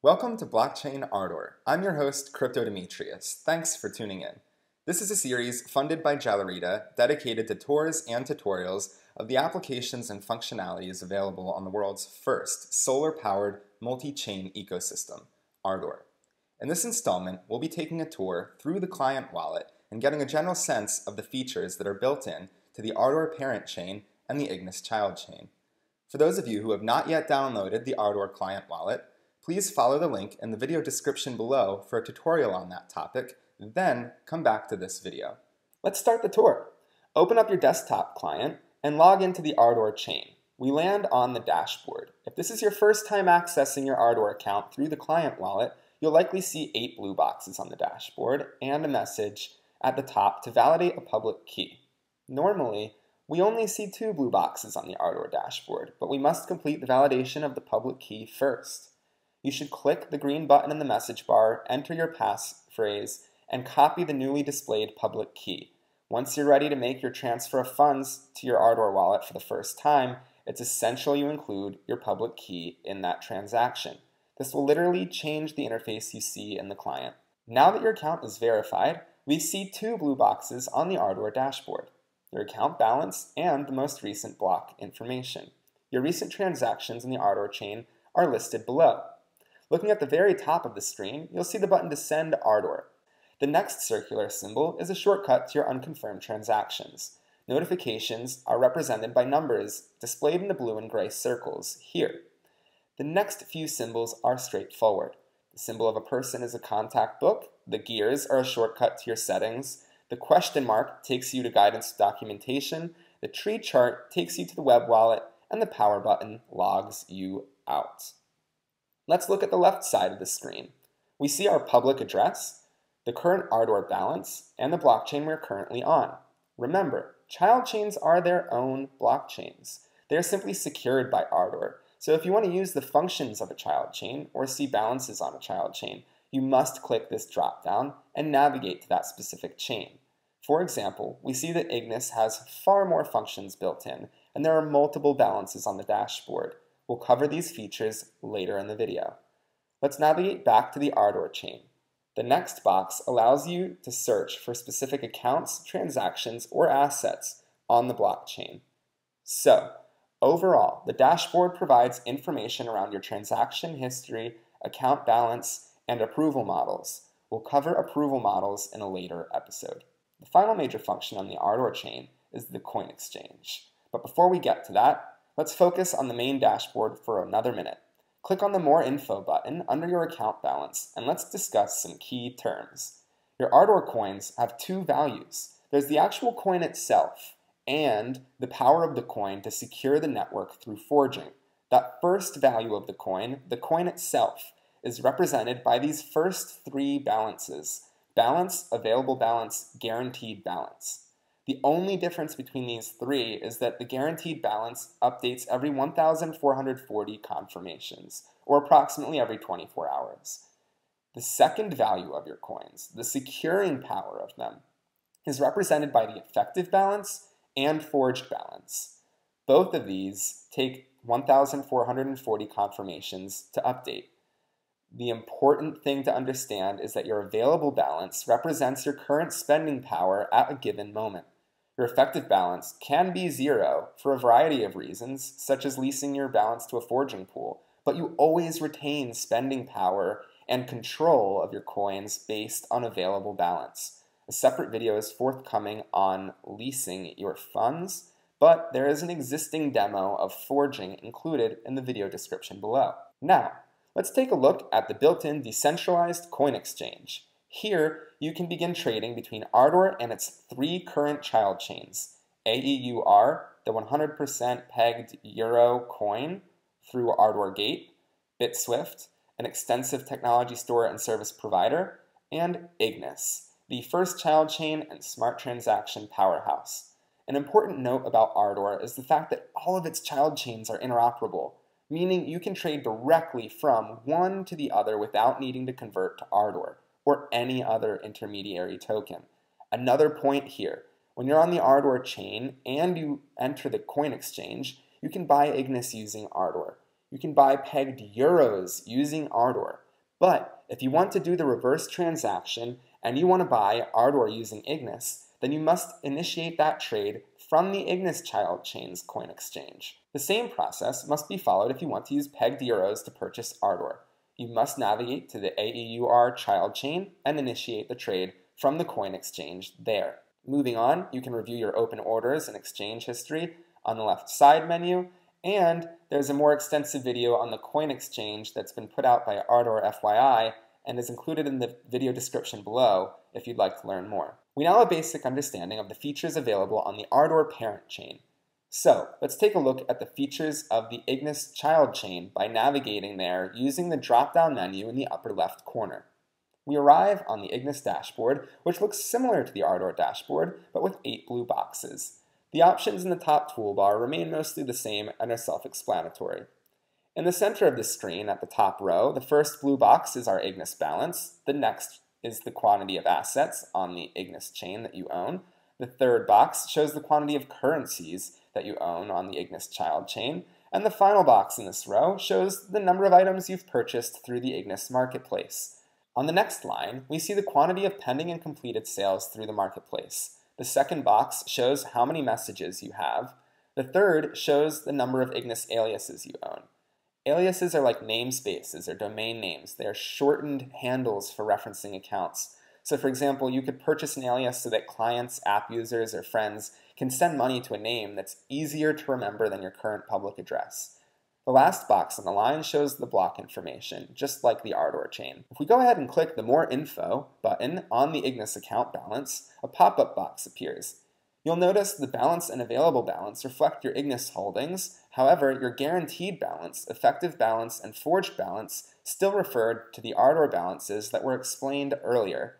Welcome to Blockchain Ardor. I'm your host, Crypto Demetrius. Thanks for tuning in. This is a series funded by Jelurida dedicated to tours and tutorials of the applications and functionalities available on the world's first solar-powered multi-chain ecosystem, Ardor. In this installment, we'll be taking a tour through the client wallet and getting a general sense of the features that are built in to the Ardor parent chain and the Ignis child chain. For those of you who have not yet downloaded the Ardor client wallet, please follow the link in the video description below for a tutorial on that topic, then come back to this video. Let's start the tour. Open up your desktop client and log into the Ardor chain. We land on the dashboard. If this is your first time accessing your Ardor account through the client wallet, you'll likely see eight blue boxes on the dashboard and a message at the top to validate a public key. Normally, we only see two blue boxes on the Ardor dashboard, but we must complete the validation of the public key first you should click the green button in the message bar, enter your passphrase, and copy the newly displayed public key. Once you're ready to make your transfer of funds to your Ardor wallet for the first time, it's essential you include your public key in that transaction. This will literally change the interface you see in the client. Now that your account is verified, we see two blue boxes on the Ardor dashboard, your account balance and the most recent block information. Your recent transactions in the Ardor chain are listed below. Looking at the very top of the screen, you'll see the button to send Ardor. The next circular symbol is a shortcut to your unconfirmed transactions. Notifications are represented by numbers displayed in the blue and gray circles here. The next few symbols are straightforward. The symbol of a person is a contact book, the gears are a shortcut to your settings, the question mark takes you to guidance documentation, the tree chart takes you to the web wallet, and the power button logs you out. Let's look at the left side of the screen. We see our public address, the current Ardor balance, and the blockchain we're currently on. Remember, child chains are their own blockchains. They are simply secured by Ardor. So if you want to use the functions of a child chain or see balances on a child chain, you must click this drop-down and navigate to that specific chain. For example, we see that Ignis has far more functions built in, and there are multiple balances on the dashboard. We'll cover these features later in the video. Let's navigate back to the Ardor chain. The next box allows you to search for specific accounts, transactions, or assets on the blockchain. So, overall, the dashboard provides information around your transaction history, account balance, and approval models. We'll cover approval models in a later episode. The final major function on the Ardor chain is the coin exchange. But before we get to that, Let's focus on the main dashboard for another minute. Click on the More Info button under your account balance, and let's discuss some key terms. Your Ardor coins have two values. There's the actual coin itself, and the power of the coin to secure the network through forging. That first value of the coin, the coin itself, is represented by these first three balances. Balance, available balance, guaranteed balance. The only difference between these three is that the guaranteed balance updates every 1,440 confirmations, or approximately every 24 hours. The second value of your coins, the securing power of them, is represented by the effective balance and forged balance. Both of these take 1,440 confirmations to update. The important thing to understand is that your available balance represents your current spending power at a given moment. Your effective balance can be zero for a variety of reasons, such as leasing your balance to a forging pool, but you always retain spending power and control of your coins based on available balance. A separate video is forthcoming on leasing your funds, but there is an existing demo of forging included in the video description below. Now, let's take a look at the built-in decentralized coin exchange. Here, you can begin trading between Ardor and its three current child chains, AEUR, the 100% pegged euro coin through Ardor Gate, BitSwift, an extensive technology store and service provider, and Ignis, the first child chain and smart transaction powerhouse. An important note about Ardor is the fact that all of its child chains are interoperable, meaning you can trade directly from one to the other without needing to convert to Ardor or any other intermediary token. Another point here, when you're on the Ardor chain and you enter the coin exchange, you can buy Ignis using Ardor. You can buy pegged euros using Ardor. But if you want to do the reverse transaction and you want to buy Ardor using Ignis, then you must initiate that trade from the Ignis child chain's coin exchange. The same process must be followed if you want to use pegged euros to purchase Ardor. You must navigate to the AEUR child chain and initiate the trade from the coin exchange there. Moving on, you can review your open orders and exchange history on the left side menu, and there's a more extensive video on the coin exchange that's been put out by Ardor FYI and is included in the video description below if you'd like to learn more. We now have a basic understanding of the features available on the Ardor parent chain. So let's take a look at the features of the Ignis child chain by navigating there using the drop-down menu in the upper left corner. We arrive on the Ignis dashboard, which looks similar to the Ardor dashboard, but with eight blue boxes. The options in the top toolbar remain mostly the same and are self-explanatory. In the center of the screen, at the top row, the first blue box is our Ignis balance, the next is the quantity of assets on the Ignis chain that you own, the third box shows the quantity of currencies that you own on the Ignis child chain, and the final box in this row shows the number of items you've purchased through the Ignis marketplace. On the next line, we see the quantity of pending and completed sales through the marketplace. The second box shows how many messages you have. The third shows the number of Ignis aliases you own. Aliases are like namespaces or domain names. They are shortened handles for referencing accounts. So for example, you could purchase an alias so that clients, app users, or friends can send money to a name that's easier to remember than your current public address. The last box on the line shows the block information, just like the Ardor chain. If we go ahead and click the More Info button on the Ignis account balance, a pop-up box appears. You'll notice the balance and available balance reflect your Ignis holdings, however, your guaranteed balance, effective balance, and forged balance still refer to the Ardor balances that were explained earlier.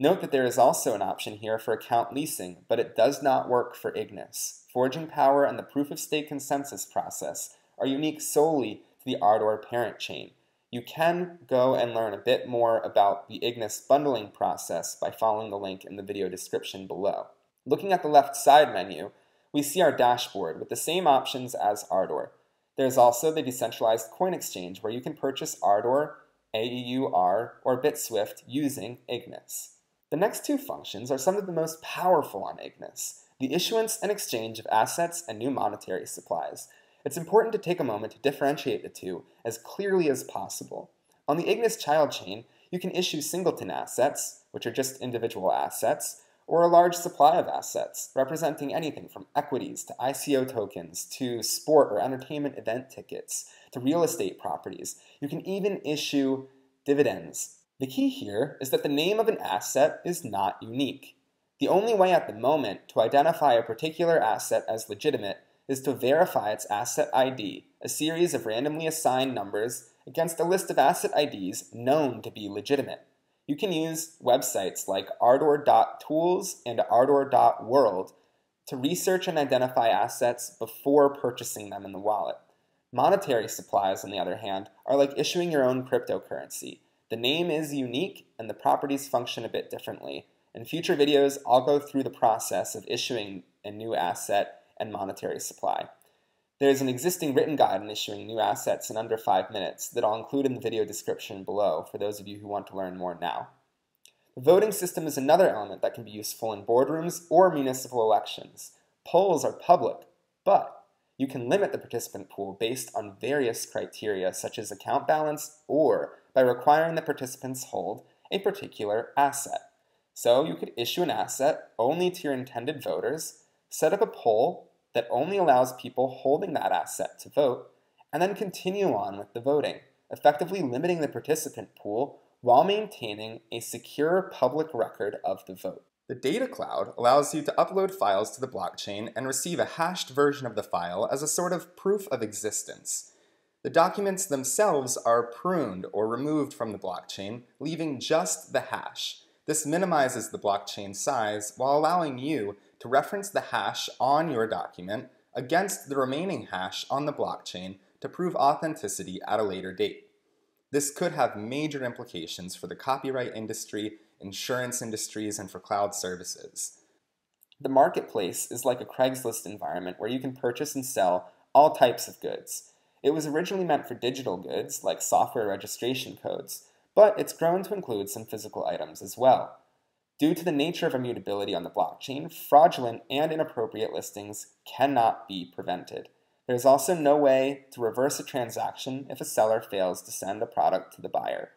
Note that there is also an option here for account leasing, but it does not work for Ignis. Forging power and the proof of stake consensus process are unique solely to the Ardor parent chain. You can go and learn a bit more about the Ignis bundling process by following the link in the video description below. Looking at the left side menu, we see our dashboard with the same options as Ardor. There's also the decentralized coin exchange where you can purchase Ardor, AEUR, or BitSwift using Ignis. The next two functions are some of the most powerful on Ignis, the issuance and exchange of assets and new monetary supplies, it's important to take a moment to differentiate the two as clearly as possible. On the Ignis child chain, you can issue singleton assets, which are just individual assets, or a large supply of assets, representing anything from equities to ICO tokens to sport or entertainment event tickets to real estate properties. You can even issue dividends. The key here is that the name of an asset is not unique. The only way at the moment to identify a particular asset as legitimate is to verify its asset ID, a series of randomly assigned numbers against a list of asset IDs known to be legitimate. You can use websites like ardor.tools and ardor.world to research and identify assets before purchasing them in the wallet. Monetary supplies, on the other hand, are like issuing your own cryptocurrency. The name is unique and the properties function a bit differently. In future videos, I'll go through the process of issuing a new asset and monetary supply. There is an existing written guide on issuing new assets in under five minutes that I'll include in the video description below for those of you who want to learn more now. The voting system is another element that can be useful in boardrooms or municipal elections. Polls are public, but you can limit the participant pool based on various criteria such as account balance or by requiring that participants hold a particular asset. So you could issue an asset only to your intended voters, set up a poll that only allows people holding that asset to vote, and then continue on with the voting, effectively limiting the participant pool while maintaining a secure public record of the vote. The data cloud allows you to upload files to the blockchain and receive a hashed version of the file as a sort of proof of existence. The documents themselves are pruned or removed from the blockchain, leaving just the hash. This minimizes the blockchain size while allowing you to reference the hash on your document against the remaining hash on the blockchain to prove authenticity at a later date. This could have major implications for the copyright industry, insurance industries, and for cloud services. The marketplace is like a Craigslist environment where you can purchase and sell all types of goods. It was originally meant for digital goods, like software registration codes, but it's grown to include some physical items as well. Due to the nature of immutability on the blockchain, fraudulent and inappropriate listings cannot be prevented. There is also no way to reverse a transaction if a seller fails to send a product to the buyer.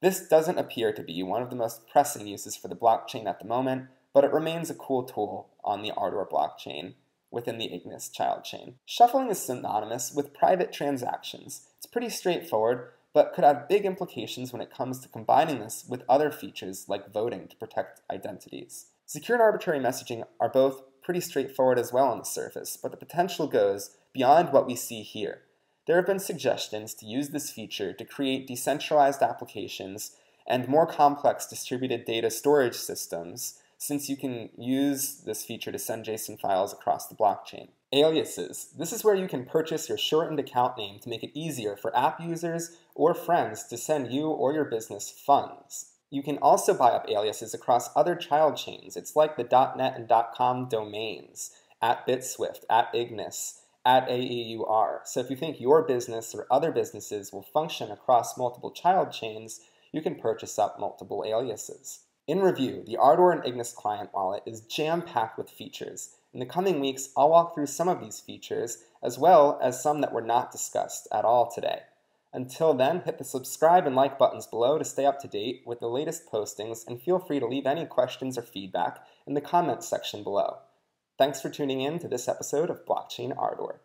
This doesn't appear to be one of the most pressing uses for the blockchain at the moment, but it remains a cool tool on the Ardor blockchain within the Ignis child chain. Shuffling is synonymous with private transactions. It's pretty straightforward, but could have big implications when it comes to combining this with other features like voting to protect identities. Secure and arbitrary messaging are both pretty straightforward as well on the surface, but the potential goes beyond what we see here. There have been suggestions to use this feature to create decentralized applications and more complex distributed data storage systems since you can use this feature to send JSON files across the blockchain. Aliases. This is where you can purchase your shortened account name to make it easier for app users or friends to send you or your business funds. You can also buy up aliases across other child chains. It's like the .net and .com domains, at BitSwift, at Ignis, at AEUR. So if you think your business or other businesses will function across multiple child chains, you can purchase up multiple aliases. In review, the Ardor and Ignis client wallet is jam-packed with features. In the coming weeks, I'll walk through some of these features, as well as some that were not discussed at all today. Until then, hit the subscribe and like buttons below to stay up to date with the latest postings, and feel free to leave any questions or feedback in the comments section below. Thanks for tuning in to this episode of Blockchain Ardor.